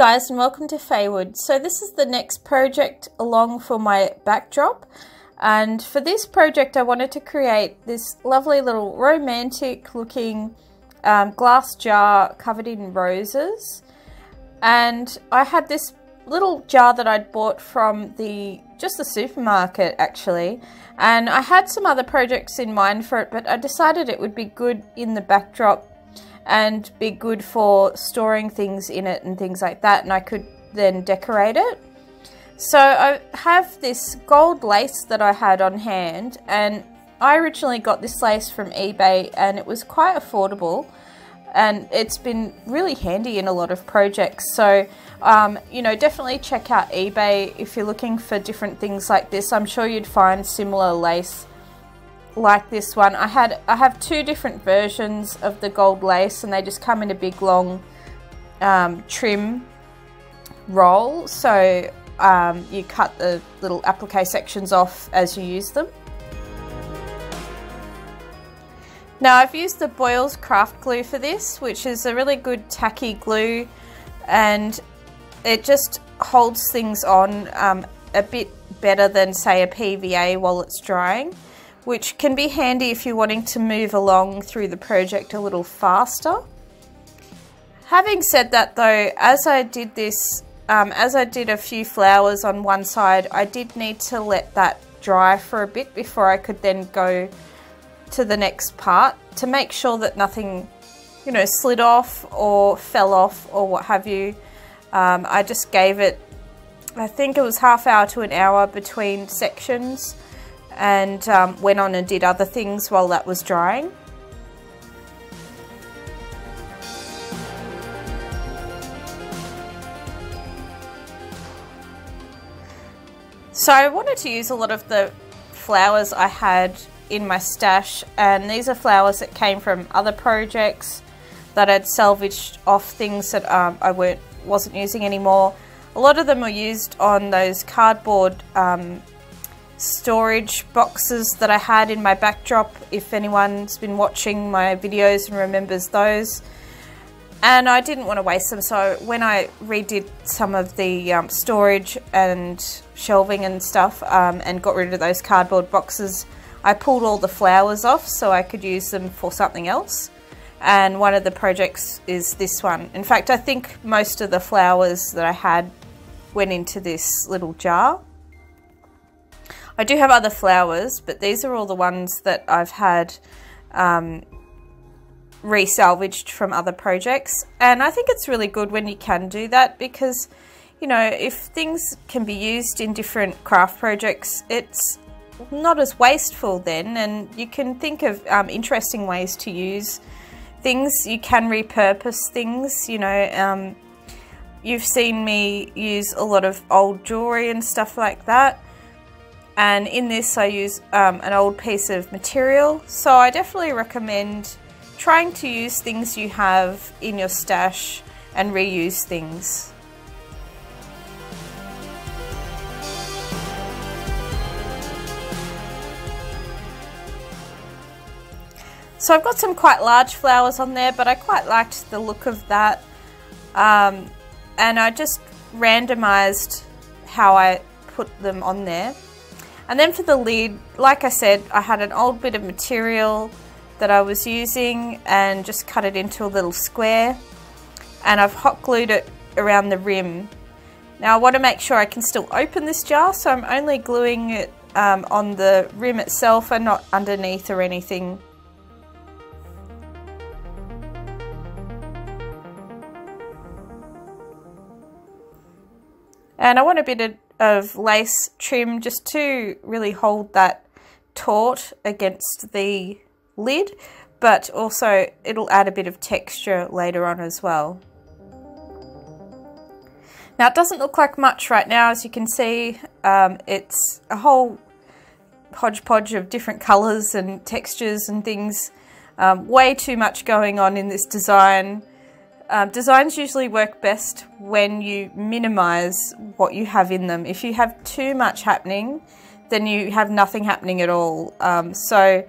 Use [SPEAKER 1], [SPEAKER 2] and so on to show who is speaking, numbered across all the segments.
[SPEAKER 1] Guys and welcome to Faewood. So this is the next project along for my backdrop. And for this project I wanted to create this lovely little romantic looking um, glass jar covered in roses. And I had this little jar that I'd bought from the just the supermarket actually. And I had some other projects in mind for it but I decided it would be good in the backdrop and be good for storing things in it and things like that and I could then decorate it. So I have this gold lace that I had on hand and I originally got this lace from eBay and it was quite affordable and it's been really handy in a lot of projects so um, you know definitely check out eBay if you're looking for different things like this I'm sure you'd find similar lace like this one. I had I have two different versions of the gold lace and they just come in a big long um, trim roll so um, you cut the little applique sections off as you use them. Now I've used the Boyles craft glue for this which is a really good tacky glue and it just holds things on um, a bit better than say a PVA while it's drying which can be handy if you're wanting to move along through the project a little faster. Having said that though, as I did this, um, as I did a few flowers on one side, I did need to let that dry for a bit before I could then go to the next part to make sure that nothing, you know, slid off or fell off or what have you. Um, I just gave it, I think it was half hour to an hour between sections and um, went on and did other things while that was drying. So I wanted to use a lot of the flowers I had in my stash and these are flowers that came from other projects that I'd salvaged off things that um, I weren't, wasn't using anymore. A lot of them were used on those cardboard um, storage boxes that I had in my backdrop if anyone's been watching my videos and remembers those. And I didn't want to waste them so when I redid some of the um, storage and shelving and stuff um, and got rid of those cardboard boxes I pulled all the flowers off so I could use them for something else. And one of the projects is this one. In fact I think most of the flowers that I had went into this little jar I do have other flowers, but these are all the ones that I've had um, resalvaged from other projects. And I think it's really good when you can do that because, you know, if things can be used in different craft projects, it's not as wasteful then and you can think of um, interesting ways to use things. You can repurpose things, you know. Um, you've seen me use a lot of old jewellery and stuff like that and in this I use um, an old piece of material so I definitely recommend trying to use things you have in your stash and reuse things. So I've got some quite large flowers on there but I quite liked the look of that um, and I just randomized how I put them on there. And then for the lid, like I said, I had an old bit of material that I was using and just cut it into a little square. And I've hot glued it around the rim. Now I want to make sure I can still open this jar, so I'm only gluing it um, on the rim itself and not underneath or anything. And I want a bit of of lace trim just to really hold that taut against the lid but also it'll add a bit of texture later on as well. Now it doesn't look like much right now as you can see. Um, it's a whole hodgepodge of different colours and textures and things. Um, way too much going on in this design um, designs usually work best when you minimize what you have in them. If you have too much happening, then you have nothing happening at all. Um, so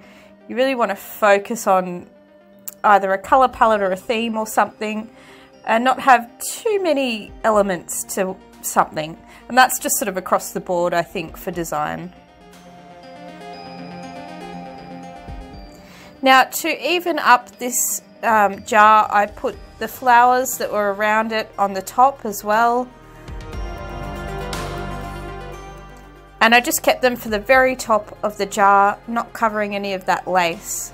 [SPEAKER 1] you really want to focus on either a color palette or a theme or something and not have too many elements to something. And that's just sort of across the board, I think, for design. Now to even up this um, jar, I put the flowers that were around it on the top as well. And I just kept them for the very top of the jar, not covering any of that lace.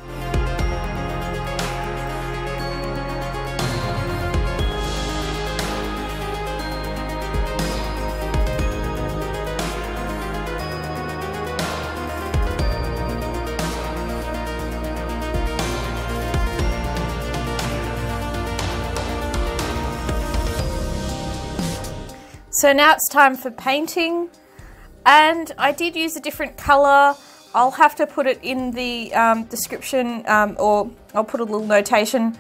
[SPEAKER 1] So now it's time for painting and I did use a different colour. I'll have to put it in the um, description um, or I'll put a little notation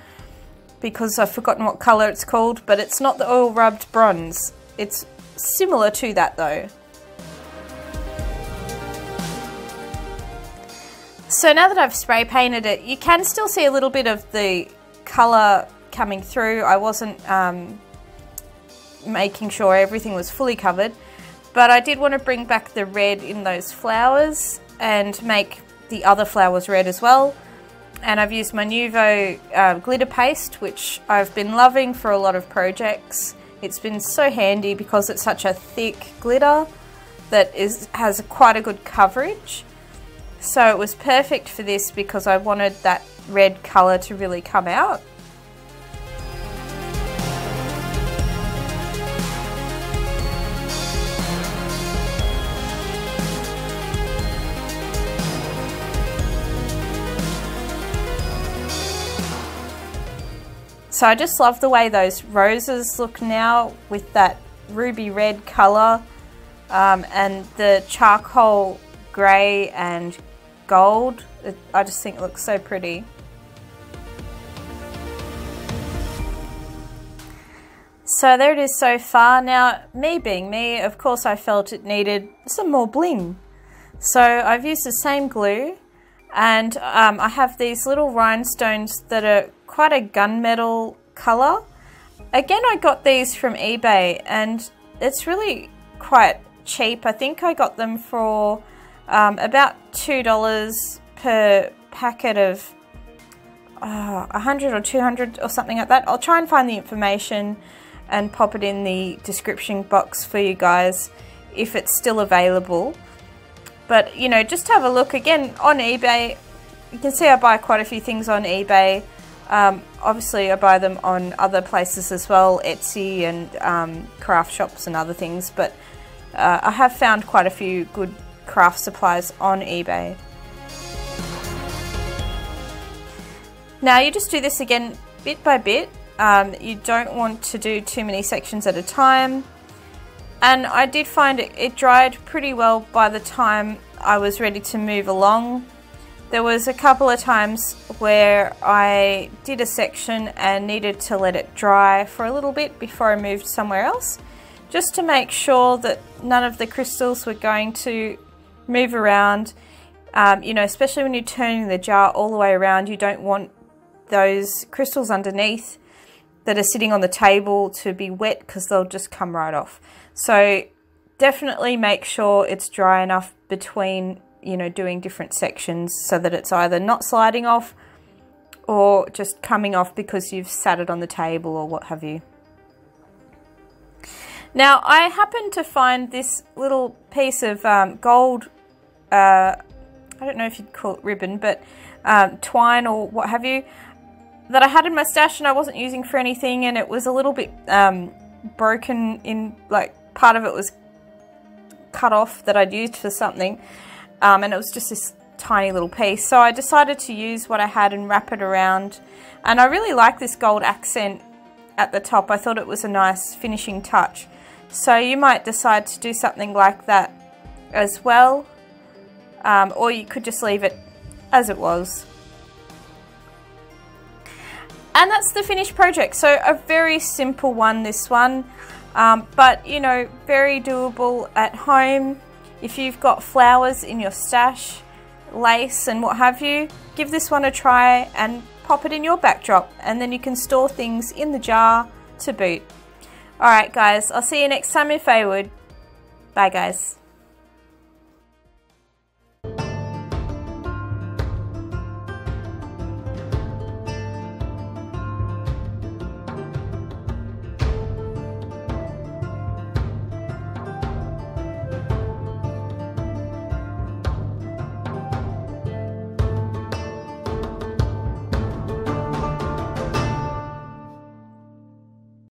[SPEAKER 1] because I've forgotten what colour it's called but it's not the oil rubbed bronze. It's similar to that though. So now that I've spray painted it, you can still see a little bit of the colour coming through. I wasn't um, making sure everything was fully covered. But I did want to bring back the red in those flowers and make the other flowers red as well. And I've used my Nuvo uh, glitter paste, which I've been loving for a lot of projects. It's been so handy because it's such a thick glitter that is has quite a good coverage. So it was perfect for this because I wanted that red colour to really come out. So I just love the way those roses look now with that ruby red colour um, and the charcoal grey and gold. It, I just think it looks so pretty. So there it is so far. Now, me being me, of course I felt it needed some more bling. So I've used the same glue and um, I have these little rhinestones that are quite a gunmetal colour. Again, I got these from eBay and it's really quite cheap. I think I got them for um, about $2 per packet of uh, 100 or 200 or something like that. I'll try and find the information and pop it in the description box for you guys if it's still available. But, you know, just have a look again on eBay. You can see I buy quite a few things on eBay. Um, obviously, I buy them on other places as well, Etsy and um, craft shops and other things, but uh, I have found quite a few good craft supplies on eBay. Now you just do this again bit by bit. Um, you don't want to do too many sections at a time. And I did find it, it dried pretty well by the time I was ready to move along. There was a couple of times where I did a section and needed to let it dry for a little bit before I moved somewhere else just to make sure that none of the crystals were going to move around. Um, you know, especially when you're turning the jar all the way around, you don't want those crystals underneath that are sitting on the table to be wet because they'll just come right off. So definitely make sure it's dry enough between you know, doing different sections so that it's either not sliding off or just coming off because you've sat it on the table or what have you. Now, I happened to find this little piece of um, gold, uh, I don't know if you'd call it ribbon, but um, twine or what have you, that I had in my stash and I wasn't using for anything and it was a little bit um, broken in, like part of it was cut off that I'd used for something um, and it was just this tiny little piece. So I decided to use what I had and wrap it around. And I really like this gold accent at the top. I thought it was a nice finishing touch. So you might decide to do something like that as well. Um, or you could just leave it as it was. And that's the finished project. So a very simple one, this one. Um, but, you know, very doable at home. If you've got flowers in your stash, lace and what have you, give this one a try and pop it in your backdrop and then you can store things in the jar to boot. Alright guys, I'll see you next time if I would. Bye guys.